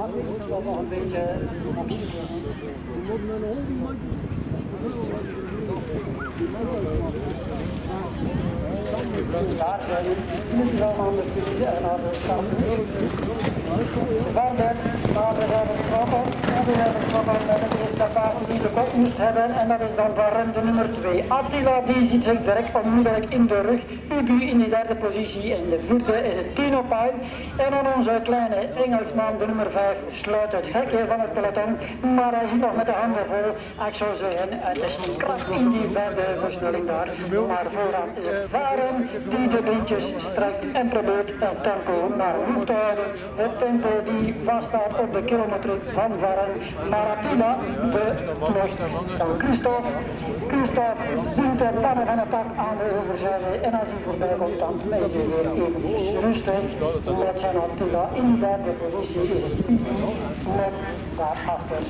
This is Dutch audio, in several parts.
Daar zijn jullie wel aan de fiets en aan de. Verder, maar we getrokken. Kop moest hebben. En dat is dan van nummer 2. Attila die ziet zich direct onmiddellijk in de rug. Ubu in de derde positie. En de vierde is het Tino Pine. En dan onze kleine Engelsman, de nummer 5, sluit het hekje van het peloton. Maar hij zit nog met de handen vol. Ik zou zeggen, het is kracht in die derde versnelling daar. Maar vooraan is het Varen die de beentjes strekt en probeert het tempo naar hoek te houden. Het tempo die vaststaat op de kilometer van Varen. Maar Attila, de ploeg van Christophe. Christophe ziet de pannen van het dak aan de overzijde. En als hij voorbij komt, dan is hij weer even rustig. Met zijn Attila in de derde positie is het met daarachter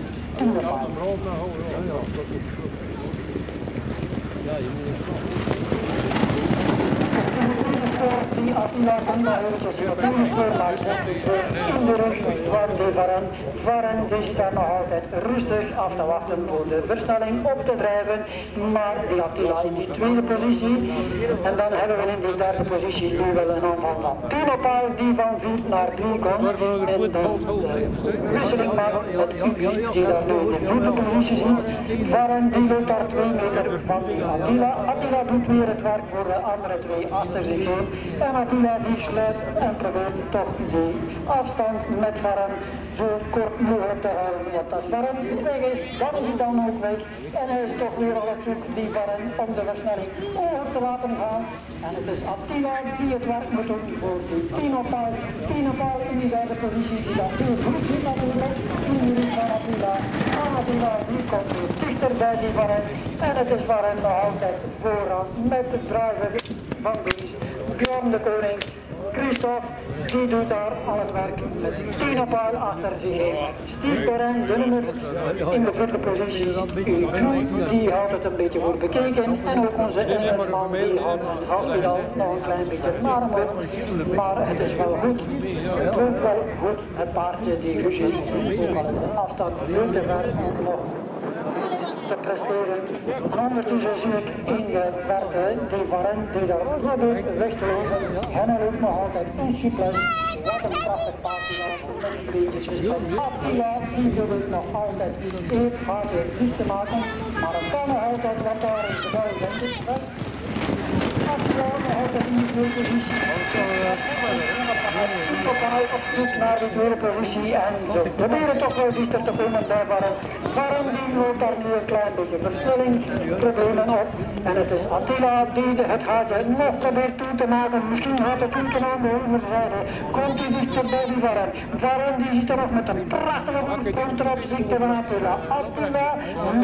het de in de rug van de Varen. Varen die daar nog altijd rustig af te wachten voor de versnelling op te drijven. Maar die Attila in die tweede positie. En dan hebben we in die derde positie nu wel een van Tinopaal die van 4 naar 3 komt. En dan wisseling maken met Ubi die daar nu in de vierde positie zit. Varen die loopt daar 2 meter van Attila. Attila doet weer het werk voor de andere twee achter zich. En Attila en probeert toch die afstand met Varren zo kort mogelijk te houden. Want als Varren weg is, dan is hij dan ook weg. En hij is toch weer op zoek, die Varren, om de versnelling over te laten gaan. En het is Attila die het werk moet doen voor die Tinopaal. Tinopaal in die derde positie, die dat heel goed zit natuurlijk. Is van Attila. En Attila die komt weer dichter bij die Varren. En het is Varren nog altijd vooraan met de driver van Bies. Bjorn de Koning, Christophe, die doet daar al het werk met Tino Paul achter zich heen. Steve Perrin, de nummer in de vierde positie, die houdt het een beetje voor bekeken. En ook onze Engelsman, die houdt zijn hospitaal nog een klein beetje op. Maar het is wel goed, het loopt wel goed, het paardje die Guusje, afstand veel te ver nog te presteren. En ondertussen zie ik in de verte die Varen die daar probeert weg te lopen. En hij loopt nog altijd in surplus. Wat een prachtig paardje met die beetjes gespeeld. Attila die probeert nog altijd het gaatje dicht te maken. Maar het kan nog altijd wat daar is gebouwd denk ik. Attila de. Op zoek naar tweede positie en ze proberen toch wel dichter te komen bij Varen. Varen die loopt daar nu een klein beetje versnellingsproblemen op. En het is Attila die het gaatje nog probeert toe te maken. Misschien gaat het goed aan de overzijde. Komt hij dichter bij die Varen. Varen die zit er nog met een prachtige voorsprong ten opzichte van Attila. Attila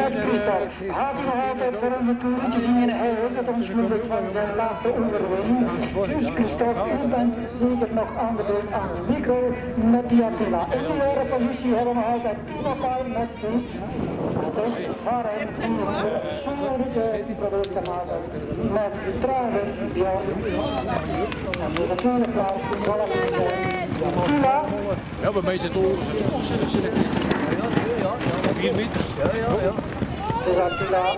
met Christophe. Gaat hij nog altijd voor onze toertje zien. Hij heeft het onschuldig van zijn laatste overwinning. Dus Christophe, u bent zeker nog aan de beurt aan de micro met die Attila. In de derde positie hebben we altijd Tino Paul met Stoel. Het is Varen die zo'n probeert te maken met de trage Bjorn. En voor de tweede plaats zal het Attila. Ja, bij mij zit het oren. Vier meter. Ja, ja, ja. Het is Attila.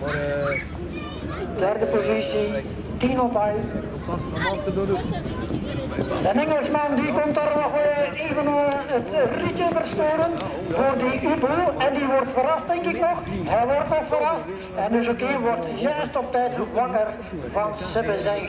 Maar eh, Derde positie, Tino Paul. De Engelsman die komt daar nog eh, even eh, het rietje verstoren voor die Ubo en die wordt verrast denk ik nog. Hij wordt nog verrast en dus oké wordt juist op tijd wakker van Sebbe zijn